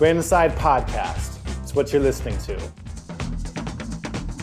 Brand Inside Podcast. It's what you're listening to.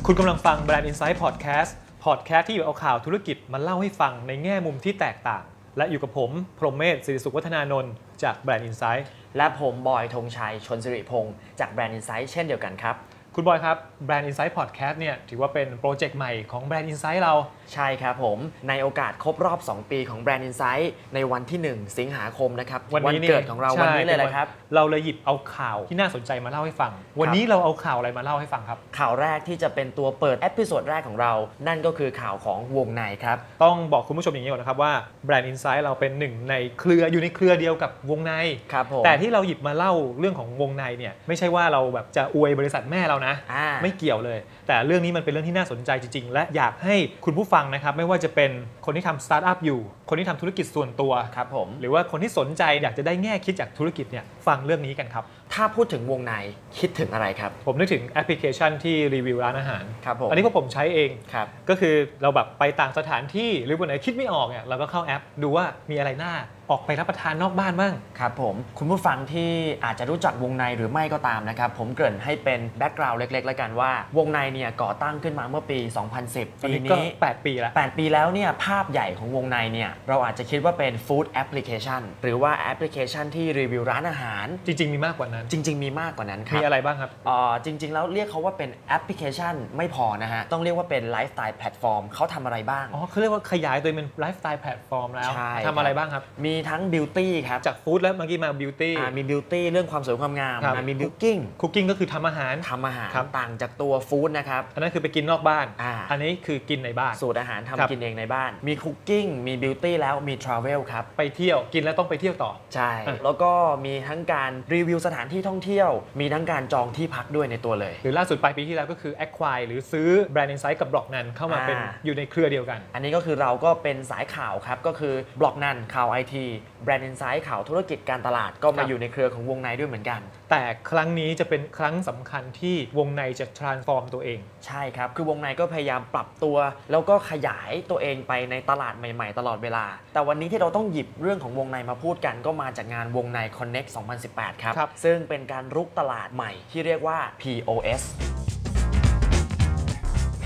คุณกำลังฟัง Brand Insight Podcast Podcast ที่อยู่เอาข่าวธุรกิจมาเล่าให้ฟังในแง่มุมที่แตกต่าง และอยู่กับผมพรหมเมธสิริสุขวัฒนานนท์จาก Brand Inside และผมบอยธงชัยชนสิริพงศ์จาก Brand Inside เช่นเดียวกันครับ คุณบอยครับ Brand Insight Podcast เนี่ยถือว่าเป็นโปรเจกต์ใหม่ของ Brand Inside เรา ใช่ครับผม ในโอกาสครบรอบ 2 ปีของ Brand Inside ในวันที่ 1 สิงหาคมนะครับวันนี้วันเกิดของเราใช่วันนี้เลยนะครับ เราเลยหยิบเอาข่าวที่น่าสนใจมาเล่าให้ฟัง วันนี้เราเอาข่าวอะไรมาเล่าให้ฟังครับ ข่าวแรกที่จะเป็นตัวเปิด episode แรกของเรา นั่นก็คือข่าวของวงในครับ ต้องบอกคุณผู้ชมอย่างนี้ก่อนนะครับว่า Brand Inside เราเป็นหนึ่งในเครืออยู่ในเครือเดียวกับวงในครับผมแต่ที่เราหยิบมาเล่าเรื่องของวงในเนี่ยไม่ใช่ว่าเราแบบจะอวยบริษัทแม่เรานะอ่าไม่เกี่ยวเลย แต่เรื่องนี้มันเป็นเรื่องที่น่าสนใจจริง ๆ และอยากให้คุณผู้ฟังนะครับไม่ว่าจะเป็นคนที่ทำสตาร์ทอัพอยู่ คนที่ทำธุรกิจส่วนตัว ครับผม หรือว่าคนที่สนใจอยากจะได้แง่คิดจากธุรกิจเนี่ยฟังเรื่องนี้กันครับ ถ้าพูดถึงวงในคิดถึงอะไรครับ ผมนึกถึงแอปพลิเคชันที่รีวิวร้านอาหาร ครับผม อันนี้พวกผมใช้เอง ครับ ก็คือเราแบบไปต่างสถานที่หรือวันไหนคิดไม่ออกเนี่ยเราก็เข้าแอป ดูว่ามีอะไรน่า ออกไปรับประทานนอกบ้านบ้าง ครับผม คุณผู้ฟังที่อาจจะรู้จักวงในหรือไม่ก็ตามนะครับ ผมเกริ่นให้เป็น background เล็กๆ แล้วกันว่า วงในเนี่ยก่อตั้งขึ้นมาเมื่อปี 2010ตอนปีนี้ก็นี้ 8 ปีแล้ว 8 ปีแล้วเนี่ยภาพใหญ่ของวงในเนี่ยเราอาจจะคิดว่าเป็น food application หรือว่าแอปพลิเคชันที่รีวิวร้านอาหาร จริง ๆ มีมากกว่านั้น จริง ๆ มีมากกว่านั้นครับมีอะไรบ้างครับเอ่อจริง ๆ แล้วเรียกเขาว่าเป็นแอปพลิเคชันไม่พอนะฮะต้องเรียกว่าเป็น lifestyle platform เขาทำอะไรบ้างอ๋อเขาเรียกว่าขยายตัวเองเป็น lifestyle platform แล้วใช่ทำอะไรบ้างครับมีทั้ง beauty ครับจาก food แล้วเมื่อกี้มา beauty อ่ามี beauty เรื่องความสวยความงามครับอ่ามี cooking cooking ก็คือทำอาหารทำอาหารครับต่างจากตัว food นะครับอันนั้นคือไปกินนอกบ้านอ่าอันนี้คือกินในบ้าน สูตรอาหารครับทำกินเองในบ้าน มี cooking มี beauty แล้วมี travel ครับไปเที่ยวกินแล้วต้องไปเที่ยวต่อใช่อะแล้วก็มีทั้งการรีวิวสถานที่ท่องเที่ยว มีทั้งการจองที่พักด้วยในตัวเลยหรือล่าสุดปลายปีที่แล้วก็คือ acquire หรือซื้อแบรนด์ Insight กับบล็อกนันเข้ามาเป็นอ่าอยู่ในเครือเดียวกัน อันนี้ก็คือเราก็เป็นสายข่าวครับก็คือ Blognone ข่าวไอที Brand Inside ข่าวธุรกิจการตลาดก็ครับมาอยู่ในเครือของวงในด้วยเหมือนกัน แต่ครั้งนี้จะเป็นครั้งสำคัญที่วงในจะ transform ตัวเอง ใช่ครับ คือวงในก็พยายามปรับตัว แล้วก็ขยายตัวเองไปในตลาดใหม่ๆ ตลอดเวลา แต่วันนี้ที่เราต้องหยิบเรื่องของวงในมาพูดกัน ก็มาจากงานวงใน Connect 2018 ครับครับซึ่งเป็นการรุกตลาดใหม่ที่เรียกว่า POS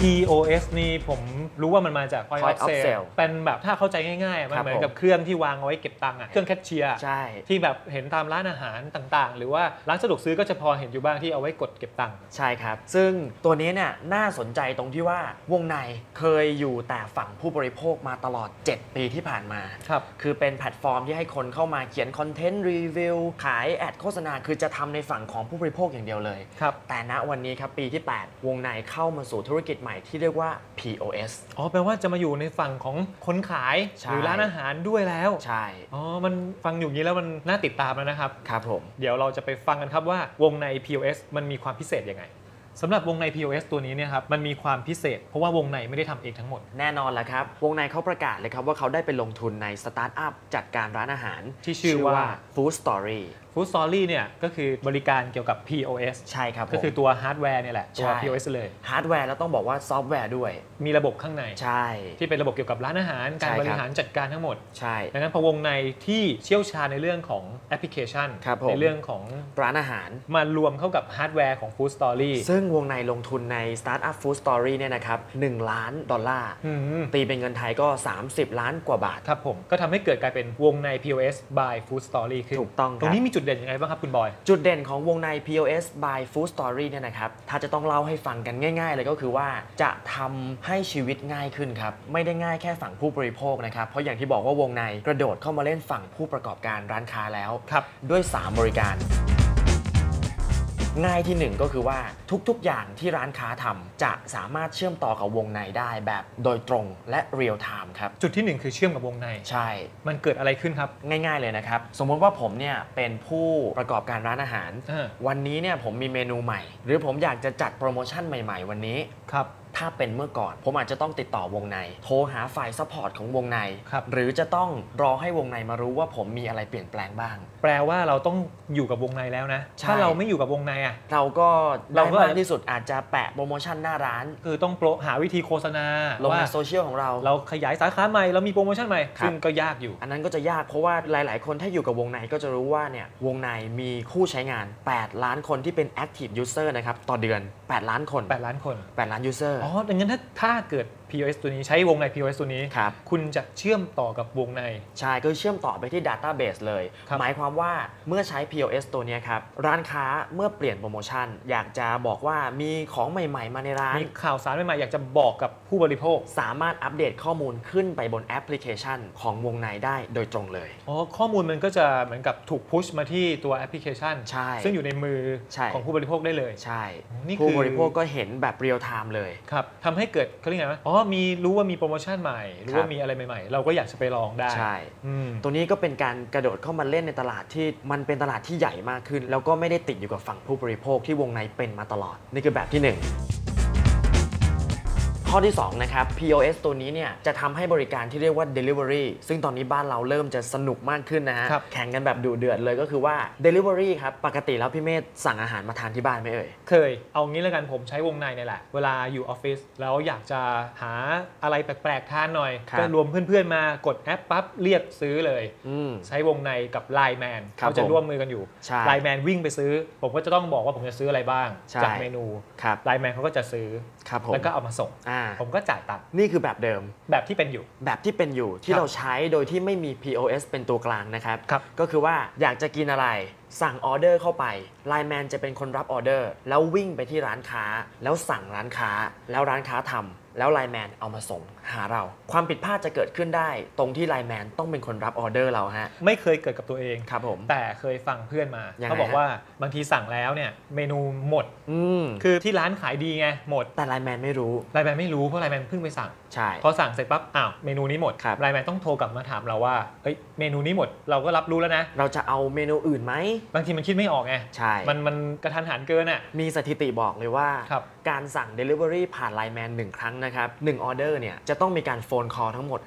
POS นี่ผมรู้ว่ามันมาจาก Point, Point of of Sale Sale เป็นแบบถ้าเข้าใจง่ายๆ มันครับเหมือนผมกับเครื่องที่วางเอาไว้เก็บตังค์อะเครื่องแคชเชียร์ใช่ ที่แบบเห็นตามร้านอาหารต่างๆ หรือว่าร้านสะดวกซื้อก็จะพอเห็นอยู่บ้างที่เอาไว้กดเก็บตังค์ ใช่ครับ ซึ่งตัวนี้เนี่ยน่าสนใจตรงที่ว่าวงในเคยอยู่แต่ฝั่งผู้บริโภคมาตลอด 7 ปีที่ผ่านมา ครับ คือเป็นแพลตฟอร์มที่ให้คนเข้ามาเขียนคอนเทนต์รีวิวขาย ad โฆษณาคือจะทำในฝั่งของผู้บริโภคอย่างเดียวเลย ครับ แต่ณวันนี้ครับปีที่ 8 วงในเข้ามาสู่ธุรกิจใหม่ที่เรียกว่า POS อ๋อแปลว่าจะมาอยู่ในฝั่งของคนขายใช่หรือร้านอาหารด้วยแล้ว ใช่ อ๋อ มันฟังอยู่อย่างนี้แล้วมันน่าติดตามแล้วนะครับ ครับผม เดี๋ยวเราจะไปฟังกันครับว่าวงใน POS มันมีความพิเศษยังไงสำหรับวงใน POS ตัวนี้เนี่ยครับมันมีความพิเศษ เพราะว่าวงในไม่ได้ทำเองทั้งหมด แน่นอนแล้วครับ วงในเขาประกาศเลยครับว่าเขาได้ไปลงทุนในสตาร์ทอัพจัดการร้านอาหารที่ชื่อว่า Food Story Food Story เนี่ยก็คือบริการเกี่ยวกับ POS ใช่ครับผมก็คือตัวฮาร์ดแวร์เนี่ยแหละ ตัวใช่ POS เลยฮาร์ดแวร์แล้วต้องบอกว่าซอฟต์แวร์ด้วย มีระบบข้างใน ใช่ ที่เป็นระบบเกี่ยวกับร้านอาหาร การใช่ครับบริหารจัดการทั้งหมด ใช่ดังนั้นพอวงในที่เชี่ยวชาญในเรื่องของแอปพลิเคชันครับผมในเรื่องของร้านอาหาร มารวมเข้ากับฮาร์ดแวร์ของ Food Story ซึ่งวงในลงทุนใน Startup Food Story เนี่ยนะครับ1ล้านดอลลาร์อืมตีเป็นเงินไทยก็ 30 ล้านกว่าบาทครับผมก็ทำให้เกิดกลายเป็นวงใน POS by Food Story ขึ้นถูกต้องครับตรงนี้มีจุดเด่นยังไงบ้างครับคุณบอย จุดเด่นของวงใน POS by Food Story เนี่ยนะครับ ถ้าจะต้องเล่าให้ฟังกันง่ายๆเลยก็คือว่าจะทำให้ชีวิตง่ายขึ้นครับ ไม่ได้ง่ายแค่ฝั่งผู้บริโภคนะครับ เพราะอย่างที่บอกว่าวงในกระโดดเข้ามาเล่นฝั่งผู้ประกอบการร้านค้าแล้วครับด้วย 3 บริการ ง่ายที่หนึ่งก็คือว่าทุกๆ อย่างที่ร้านค้าทำจะสามารถเชื่อมต่อกับวงในได้แบบโดยตรงและเรียลไทม์ครับ จุดที่หนึ่งคือเชื่อมกับวงใน ใช่ มันเกิดอะไรขึ้นครับ ง่าย ๆเลยนะครับ สมมติว่าผมเนี่ยเป็นผู้ประกอบการร้านอาหารอ่าวันนี้เนี่ยผมมีเมนูใหม่ หรือผมอยากจะจัดโปรโมชั่นใหม่ ๆ วันนี้ครับ ถ้าเป็นเมื่อก่อน ผมอาจจะต้องติดต่อวงใน โทรหาฝ่าย support ของวงใน ครับหรือจะต้องรอให้วงในมารู้ว่าผมมีอะไรเปลี่ยนแปลงบ้าง แปลว่าเราต้องอยู่กับวงในแล้วนะ ใช่ ถ้าเราไม่อยู่กับวงในอะ เราก็เราได้ก็มากที่สุดอาจจะแปะโปรโมชั่นหน้าร้าน คือต้องโปรหาวิธีโฆษณาลงว่าในโซเชียลของเรา เราขยายสาขาใหม่เรามีโปรโมชั่นใหม่ครับ ซึ่งก็ยากอยู่ อันนั้นก็จะยากเพราะว่าหลาย ๆ คนถ้าอยู่กับวงในก็จะรู้ว่าเนี่ยวงในมีคู่ใช้งาน 8 ล้านคนที่เป็น active user นะครับต่อเดือน 8 ล้านคน 8 ล้านคน 8 ล้าน user อ๋อดังนั้นถ้าถ้าเกิด POS ตัวนี้ใช้วงใน POS ตัวนี้ ครับ คุณจะเชื่อมต่อกับวงใน ใช่ก็เชื่อมต่อไปที่ Database เลย ครับหมายความว่าเมื่อใช้ POS ตัวเนี้ยครับ ร้านค้าเมื่อเปลี่ยนโปรโมชั่น อยากจะบอกว่ามีของใหม่ ๆ มาในร้าน มีข่าวสารใหม่ๆอยากจะบอกกับผู้บริโภค สามารถอัปเดตข้อมูลขึ้นไปบนแอปพลิเคชันของวงในได้โดยตรงเลย อ๋อข้อมูลมันก็จะเหมือนกับถูกพุชมาที่ตัวแอปพลิเคชัน ใช่ซึ่งอยู่ในมือใช่ ของผู้บริโภคได้เลย ใช่ นี่คือ ผู้บริโภคก็เห็นแบบเรียลไทม์เลย ครับทำให้เกิดเขาเรียกไงวะอ๋อมีรู้ว่ามีโปรโมชั่นใหม่ รู้ครับว่ามีอะไรใหม่ๆ เราก็อยากจะไปลองได้ใช่อืมตัวนี้ก็เป็นการกระโดดเข้ามาเล่นในตลาดที่มันเป็นตลาดที่ใหญ่มากขึ้น แล้วก็ไม่ได้ติดอยู่กับฝั่งผู้บริโภคที่วงในเป็นมาตลอด นี่คือแบบที่ 1 ข้อที่2นะครับ POS ตัวนี้เนี่ยจะทำให้บริการที่เรียกว่า Delivery ซึ่งตอนนี้บ้านเราเริ่มจะสนุกมากขึ้นนะฮะครับแข่งกันแบบดุเดือดเลยก็คือว่า Delivery ครับ ปกติแล้วพี่เมธสั่งอาหารมาทานที่บ้านไหมเอ่ย เคย เอางี้แล้วกันผมใช้วงในเนี่ยแหละ เวลาอยู่ออฟฟิศแล้วอยากจะหาอะไรแปลกๆ ทานหน่อยครับก็รวมเพื่อนๆมากดแอปปั๊บเรียกซื้อเลยอืมใช้วงในกับไลน์แมนครับเขาจะผมร่วมมือกันอยู่ใช่ไลน์แมนวิ่งไปซื้อ ผมก็จะต้องบอกว่าผมจะซื้ออะไรบ้างใช่จากเมนูครับไลน์แมนเขาก็จะซื้อครับผมแล้วก็เอามาส่งอ่าผมก็จ่ายตังค์นี่คือแบบเดิม แบบที่เป็นอยู่ แบบที่เป็นอยู่ที่ครับเราใช้โดยที่ไม่มี POS เป็นตัวกลางนะครับครับก็คือว่าอยากจะกินอะไรสั่งออเดอร์เข้าไปไลน์แมนจะเป็นคนรับออเดอร์ แล้ววิ่งไปที่ร้านค้า แล้วสั่งร้านค้า แล้วร้านค้าทำ แล้วไลน์แมนเอามาส่งหาเรา ความผิดพลาดจะเกิดขึ้นได้ ตรงที่ไลน์แมนต้องเป็นคนรับออเดอร์เราฮะ ไม่เคยเกิดกับตัวเองครับผมแต่เคยฟังเพื่อนมายังไงเขาบอกฮะว่าบางทีสั่งแล้วเนี่ยเมนูหมด อืมคือที่ร้านขายดีไงหมดแต่ไลน์แมนไม่รู้ ไลน์แมนไม่รู้เพราะไลน์แมนเพิ่งไปสั่ง ใช่พอสั่งเสร็จปั๊บอ้าวเมนูนี้หมดครับไลน์แมนต้องโทรกลับมาถามเราว่าเฮ้ยเมนูนี้หมดเราก็รับรู้แล้วนะ เราจะเอาเมนูอื่นไหมบางทีมันคิดไม่ออกไงใช่มันมันกระทันหันเกินอะมีสถิติบอกเลยว่าครับการสั่ง Delivery ผ่านไลน์แมน1ครั้งนะครับ1ออเดอร์เนี่ยจะต้องมีการ phone call ทั้งหมด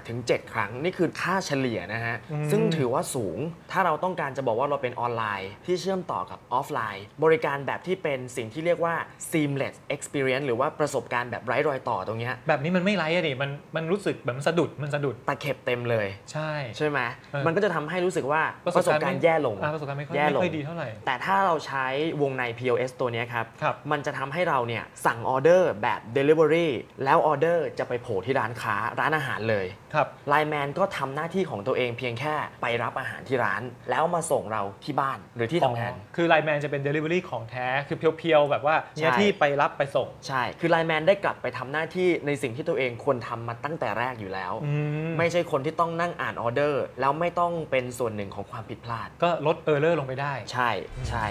5-7 ครั้ง นี่คือค่าเฉลี่ยนะฮะอืมซึ่งถือว่าสูงถ้าเราต้องการจะบอกว่าเราเป็นออนไลน์ ที่เชื่อมต่อกับออฟไลน์ บริการแบบที่เป็นสิ่งที่เรียกว่า seamless experience หรือว่าประสบการณ์แบบไร้รอยต่อตรงเนี้ยแบบนี้มันไม่ไร้อะดิมันมันรู้สึกแบบมันสะดุดมันสะดุดตะเข็บเต็มเลย ใช่ ใช่ไหมเออมันก็จะทำให้รู้สึกว่าประสบการณ์ แย่ลง อ่าประสบการณ์ไม่ค่อยแย่ลง ไม่ค่อยดีเท่าไหร่ แต่ถ้าเราใช้วงใน POS ตัวเนี้ยครับ ครับ มันจะทำให้เราเนี่ยสั่งออเดอร์แบบ Delivery แล้วออเดอร์จะไปโผล่ที่ร้านค้าร้านอาหารเลย ครับ ไลน์แมนก็ทำหน้าที่ของตัวเองเพียงแค่ไปรับอาหารที่ร้าน แล้วมาส่งเราที่บ้านหรือที่ทำงานอ๋อคือไลน์แมนจะเป็น Delivery ของแท้ คือ pure ๆ แบบว่าใช่มีหน้าที่ไปรับไปส่ง ใช่ คือไลน์แมนได้กลับไปทำหน้าที่ในสิ่งที่ตัวเองควรทำมาตั้งแต่แรกอยู่แล้วอืมไม่ใช่คนที่ต้องนั่งอ่านออเดอร์ แล้วไม่ต้องเป็นส่วนหนึ่งของความผิดพลาด ก็ลด error ลงไปได้ ใช่ใช่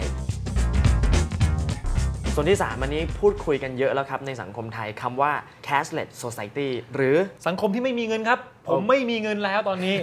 ส่วนที่ 3 อันนี้พูดคุยกันเยอะแล้วครับ ในสังคมไทยคำว่า cashless society หรือสังคมที่ไม่มีเงินครับ ผมไม่มีเงินแล้วตอนนี้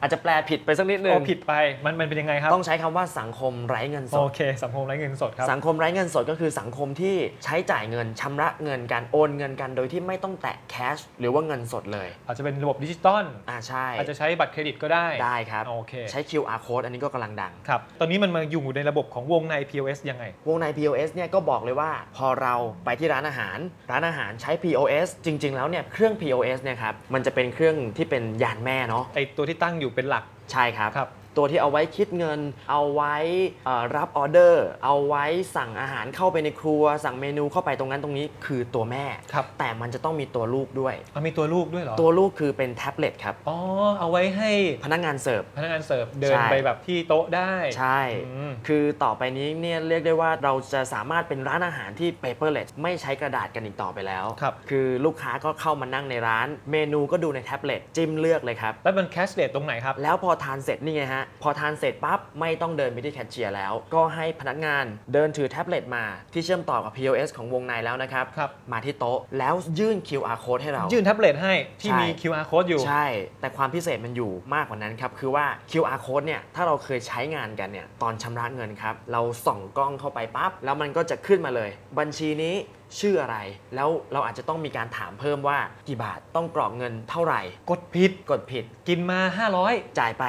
อาจจะแปลผิดไปสักนิดนึง โอ้ผิดไปมันมันเป็นยังไงครับ ต้องใช้คำว่าสังคมไร้เงินสด โอเคสังคมไร้เงินสดครับสังคมไร้เงินสดก็คือสังคมที่ใช้จ่ายเงินชำระเงินการโอนเงินกันโดยที่ไม่ต้องแตะแคชหรือว่าเงินสดเลย อาจจะเป็นระบบดิจิตอลอ่าใช่อาจจะใช้บัตรเครดิตก็ได้ได้ครับโอเคใช้ QR code อันนี้ก็กำลังดังครับตอนนี้มันมาอยู่ในระบบของวงใน POS ยังไง วงใน POS เนี่ยก็บอกเลยว่า พอเราไปที่ร้านอาหาร ร้านอาหารใช้ POS จริง ๆ แล้วเนี่ยเครื่อง POS เนี่ยครับมันจะเป็นเครื่องที่เป็นยานแม่เนาะไอตัวที่ตั้งอยู่เป็นหลักใช่ครับครับ ตัวที่เอาไว้คิดเงิน เอาไว้เอ่อรับออเดอร์ เอาไว้สั่งอาหารเข้าไปในครัว สั่งเมนูเข้าไปตรงนั้นตรงนี้คือตัวแม่ครับแต่มันจะต้องมีตัวลูกด้วยมันมีตัวลูกด้วยเหรอ ตัวลูกคือเป็นแท็บเล็ตครับ อ๋อ เอาไว้ให้พนักงานเสิร์ฟ พนักงานเสิร์ฟเดินใช่ไปแบบที่โต๊ะได้ ใช่อืมคือต่อไปนี้เนี่ยเรียกได้ว่าเราจะสามารถเป็นร้านอาหารที่ paperless ไม่ใช้กระดาษกันอีกต่อไปแล้วครับคือลูกค้าก็เข้ามานั่งในร้าน เมนูก็ดูในแท็บเล็ตจิ้มเลือกเลยครับ แล้วมัน cashless ตรงไหนครับ แล้วพอทานเสร็จนี่ไงฮะพอทานเสร็จปั๊บไม่ต้องเดินไปที่แคชเชียร์แล้ว ก็ให้พนักงานเดินถือแท็บเล็ตมาที่เชื่อมต่อกับ POS ของวงในแล้วนะครับ ครับมาที่โต๊ะแล้วยื่น QR code ให้เรา ยื่นแท็บเล็ตให้ที่ใช่มี QR code อยู่ ใช่ แต่ความพิเศษมันอยู่มากกว่านั้นครับ คือว่า QR code เนี่ย ถ้าเราเคยใช้งานกันเนี่ย ตอนชำระเงินครับ เราส่องกล้องเข้าไปปั๊บ แล้วมันก็จะขึ้นมาเลย บัญชีนี้ ชื่ออะไร แล้วเราอาจจะต้องมีการถามเพิ่มว่ากี่บาทต้องกรอกเงินเท่าไหร่ กดผิดกดผิด กินมา 500 จ่ายไป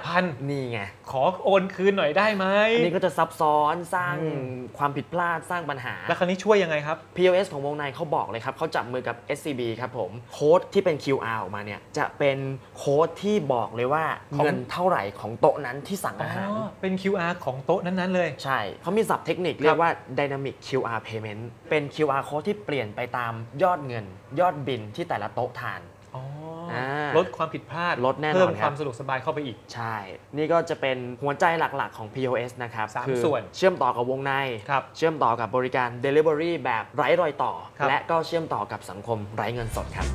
5,000 นี่ไง ขอโอนคืนหน่อยได้ไหมอันนี้ก็จะซับซ้อนสร้างอืมความผิดพลาดสร้างปัญหา แล้วคราวนี้ช่วยยังไงครับ POS ของวงในเขาบอกเลยครับเขาจับมือกับ SCB ครับผมโค้ดที่เป็น QR ออกมาเนี่ยจะเป็นโค้ดที่บอกเลยว่าของเงินเท่าไหร่ของโต๊ะนั้นที่สั่งอ๋ออาหารเป็น QR ของโต๊ะนั้นๆเลย ใช่เขามีศัพท์เทคนิคเรียกว่า Dynamic QR Payment เป็น QR code ที่เปลี่ยนไปตามยอดเงิน ยอดบินที่แต่ละโต๊ะทานอ๋ออ่าลดความผิดพลาดลดแน่นอนเพิ่มครับความสะดวกสบายเข้าไปอีก ใช่ นี่ก็จะเป็นหัวใจหลักๆของ POS นะครับสามคือส่วนเชื่อมต่อกับวงในครับเชื่อมต่อกับบริการ Delivery แบบไร้รอยต่อครับและก็เชื่อมต่อกับสังคมไร้เงินสดครับ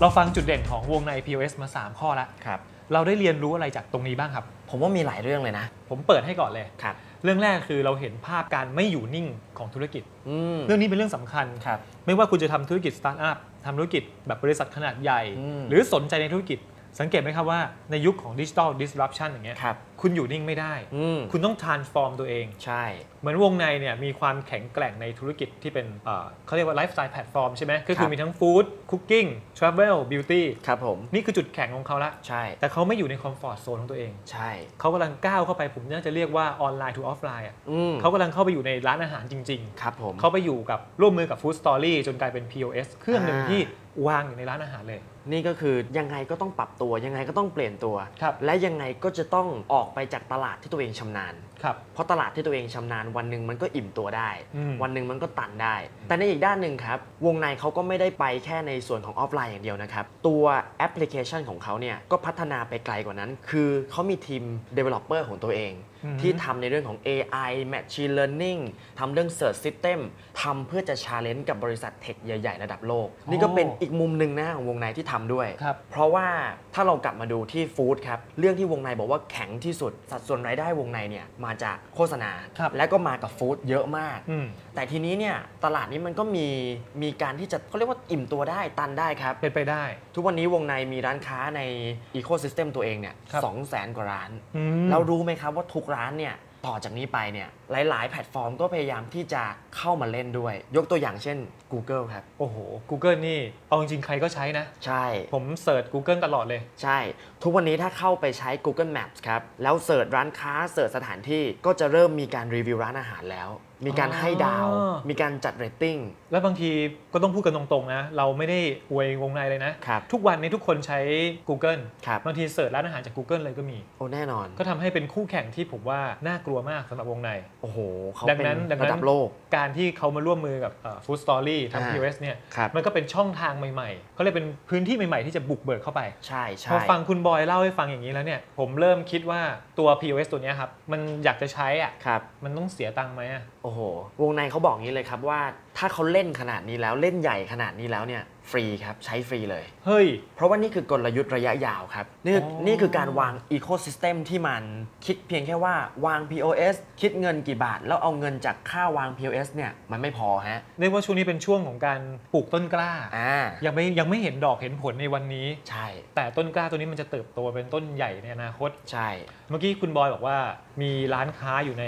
เราฟังจุดเด่นของวงใน POS มา 3 ข้อแล้วครับเราได้เรียนรู้อะไรจากตรงนี้บ้างครับ ผมว่ามีหลายเรื่องเลยนะ ผมเปิดให้ก่อนเลยครับ เรื่องแรกคือเราเห็นภาพการไม่อยู่นิ่งของธุรกิจอืมเรื่องนี้เป็นเรื่องสำคัญครับไม่ว่าคุณจะทำธุรกิจสตาร์ทอัพทำธุรกิจแบบบริษัทขนาดใหญ่อืมหรือสนใจในธุรกิจ สังเกตไหมครับว่าในยุคของดิจิ t a ล disruption อย่างเงี้ยครับคุณอยู่นิ่งไม่ได้ อืมคุณต้อง transform ตัวเอง ใช่ เหมือนวงในเนี่ยมีความแข็งแกร่งในธุรกิจที่เป็นเอ่อเขาเรียกว่าไลฟ์สไตล์แพลตฟอร์มใช่ไหมก็คือมีทั้ง food cooking travel beauty ครับผม นี่คือจุดแข็งของเขาละ ใช่ แต่เขาไม่อยู่ในคอมฟอร์ z โซนของตัวเอง ใช่ เขากำลังก้าวเข้าไปผมน่าจะเรียกว่าออนไลน์ to ออฟไลน์อะอืมเขากำลังเข้าไปอยู่ในร้านอาหารจริงครับผมๆเขาไปอยู่กับร่วมมือกับ Food Story จนกลายเป็น POS เครื่องหนึ่งอ่า ที่ วางอยู่ในร้านอาหารเลย นี่ก็คือยังไงก็ต้องปรับตัวยังไงก็ต้องเปลี่ยนตัว ครับและยังไงก็จะต้องออกไปจากตลาดที่ตัวเองชำนาญ ครับ เพราะตลาดที่ตัวเองชำนาญวันหนึ่งมันก็อิ่มตัวได้ อืม วันหนึ่งมันก็ตันได้ แต่ในอีกด้านหนึ่งครับ วงในเขาก็ไม่ได้ไปแค่ในส่วนของออฟไลน์อย่างเดียวนะครับ ตัวแอปพลิเคชันของเขาเนี่ยก็พัฒนาไปไกลกว่านั้น คือเขามีทีม Developer ของตัวเองอืม ที่ทำในเรื่องของ AI Machine Learning ทำเรื่อง Search System ทำเพื่อจะ challenge กับบริษัทเทคใหญ่ๆ ระดับโลก นี่ก็เป็นอีกมุมหนึ่งนะของวงในที่ทำด้วย ครับ เพราะว่าถ้าเรากลับมาดูที่ฟู้ดครับ เรื่องที่วงในบอกว่าแข็งที่สุด สัดส่วนรายได้วงในเนี่ยมาจากโฆษณา ครับ และก็มากับฟู้ดเยอะมาก อืมแต่ทีนี้เนี่ยตลาดนี้มันก็มีมีการที่จะเขาเรียกว่าอิ่มตัวได้ตันได้ครับ เป็นไปได้ ทุกวันนี้วงในมีร้านค้าในอีโค y ิสเต็มตัวเองเนี่ยครับ สองแสนกว่าร้าน อืม เรารู้ไหมครับว่าทุกร้านเนี่ยต่อจากนี้ไปเนี่ย หลาย ๆ แพลตฟอร์มก็พยายามที่จะเข้ามาเล่นด้วย ยกตัวอย่างเช่น Google ครับ โอ้โห Google นี่ เอาจริงๆใครก็ใช้นะ ใช่ ผม search Google ตลอดเลย ใช่ ทุกวันนี้ถ้าเข้าไปใช้ Google Maps ครับ แล้ว search ร้านค้า search สถานที่ก็จะเริ่มมีการรีวิวร้านอาหารแล้ว มีการให้ดาวอ๋อมีการจัดเรตติ้ง แล้วบางทีก็ต้องพูดกันตรงๆนะ เราไม่ได้อวยวงในเลยนะครับทุกวันนี้ทุกคนใช้ Google ครับบางทีเสิร์ชร้านอาหารจาก Google เลยก็มี โอ้แน่นอน ก็ทำให้เป็นคู่แข่งที่ผมว่าน่ากลัวมากสำหรับวงในโอ้โหเขาดังเป็นนั้นดังระนั้ดันบโลกการที่เขามาร่วมมือกับ FoodStory อ่าทำ POS เนี่ยครับมันก็เป็นช่องทางใหม่ๆเขาเรียกเป็นพื้นที่ใหม่ๆ ที่จะบุกเบิกเข้าไป ใช่ใช่พอฟังคุณบอยเล่าให้ฟังอย่างนี้แล้วเนี่ย ผมเริ่มคิดว่าตัว POS ตัวเนี้ยครับ มันอยากจะใช้อะครับมันต้องเสียตังค์ไหมอะโอ้โห วงในเขาบอกงี้เลยครับว่าถ้าเขาเล่นขนาดนี้แล้วเล่นใหญ่ขนาดนี้แล้วเนี่ยฟรีครับใช้ฟรีเลย เฮ้ย เพราะว่านี่คือกลยุทธ์ระยะยาวครับ นี่อ๋อนี่คือการวางอีโค y ิสเต็มที่มันคิดเพียงแค่ว่าวาง POS คิดเงินกี่บาท แล้วเอาเงินจากค่าวาง POS เนี่ยมันไม่พอฮะ เรียกว่าช่วงนี้เป็นช่วงของการปลูกต้นกล้า อ่า ยังไม่ยังไม่เห็นดอกเห็นผลในวันนี้ ใช่ แต่ต้นกล้าตัวนี้มันจะเติบโตเป็นต้นใหญ่ในอนาคต ใช่ เมื่อกี้คุณบอยบอกว่ามีร้านค้าอยู่ใน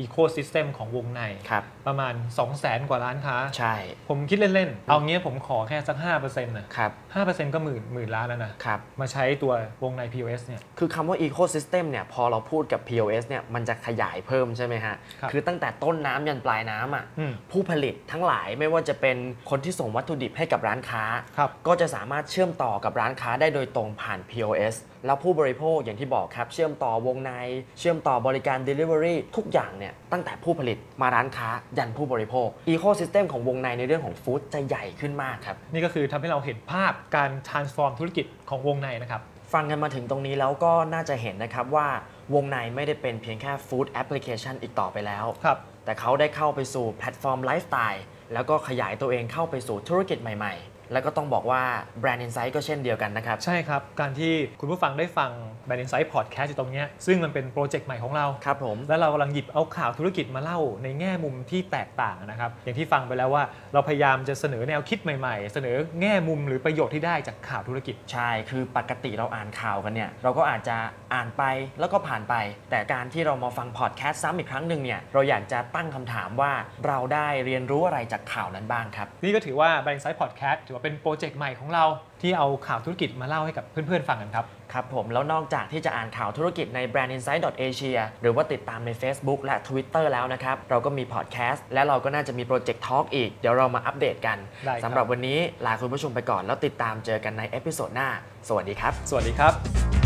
อีโค y ิสเต็มของวงในครับประมาณ 2 0 0แสนกว่าร้านค้า ใช่ ผมคิดเล่น ๆ เอางี้ผมขอแค่สัก5%นะครับ5%ก็หมื่นหมื่นล้านแล้วนะครับมาใช้ตัววงใน POS เนี่ยคือคำว่า Ecosystem เนี่ยพอเราพูดกับ POS เนี่ยมันจะขยายเพิ่มใช่ไหมฮะครับอตั้งแต่ต้นน้ำยันปลายน้ำอะอืมผู้ผลิตทั้งหลายไม่ว่าจะเป็นคนที่ส่งวัตถุดิบให้กับร้านค้าครับก็จะสามารถเชื่อมต่อกับร้านค้าได้โดยตรงผ่าน POS แล้วผู้บริโภคอย่างที่บอกครับ เชื่อมต่อวงใน เชื่อมต่อบริการ Delivery ทุกอย่างเนี่ยตั้งแต่ผู้ผลิตมาร้านค้ายันผู้บริโภค Ecosystem ของวงในในเรื่องของฟู้ดจะใหญ่ขึ้นมากครับ นี่ก็คือทำให้เราเห็นภาพการ transform ธุรกิจของวงในนะครับฟังกันมาถึงตรงนี้แล้วก็น่าจะเห็นนะครับว่าวงในไม่ได้เป็นเพียงแค่ฟู้ดแอปพลิเคชันอีกต่อไปแล้วครับแต่เขาได้เข้าไปสู่แพลตฟอร์มไลฟ์สไตล์แล้วก็ขยายตัวเองเข้าไปสู่ธุรกิจใหม่ๆแล้วก็ต้องบอกว่าแบรนด์ Insight ก็เช่นเดียวกันนะครับ ใช่ครับ การที่คุณผู้ฟังได้ฟัง Brand Inside Podcast อยู่ตรงเนี้ยซึ่งมันเป็นโปรเจกต์ใหม่ของเราครับผม แล้วเรากำลังหยิบเอาข่าวธุรกิจมาเล่าในแง่มุมที่แตกต่างนะครับ อย่างที่ฟังไปแล้วว่าเราพยายามจะเสนอแนวคิดใหม่ๆ เสนอแง่มุมหรือประโยชน์ที่ได้จากข่าวธุรกิจ ใช่ คือปกติเราอ่านข่าวกันเนี่ยเราก็อาจจะอ่านไปแล้วก็ผ่านไป แต่การที่เรามาฟังพอดแคสต์ซ้ำอีกครั้งหนึ่งเนี่ยเราอยากจะตั้งคำถามว่าเราได้เรียนรู้อะไรจากข่าวนั้นบ้างครับ นี่ก็ถือว่า Brand Inside Podcast ถือว่าเป็นโปรเจกต์ใหม่ของเราที่เอาข่าวธุรกิจมาเล่าให้กับเพื่อนๆฟังกันครับครับผมแล้วนอกจากที่จะอ่านข่าวธุรกิจใน brandinside.asia หรือว่าติดตามใน Facebook และ Twitter แล้วนะครับ เราก็มีพอดแคสต์และเราก็น่าจะมีโปรเจกต์ talk อีก เดี๋ยวเรามาอัปเดตกันได้ครับสำหรับวันนี้ลาคุณผู้ชมไปก่อน แล้วติดตามเจอกันใน episode หน้า สวัสดีครับ สวัสดีครับ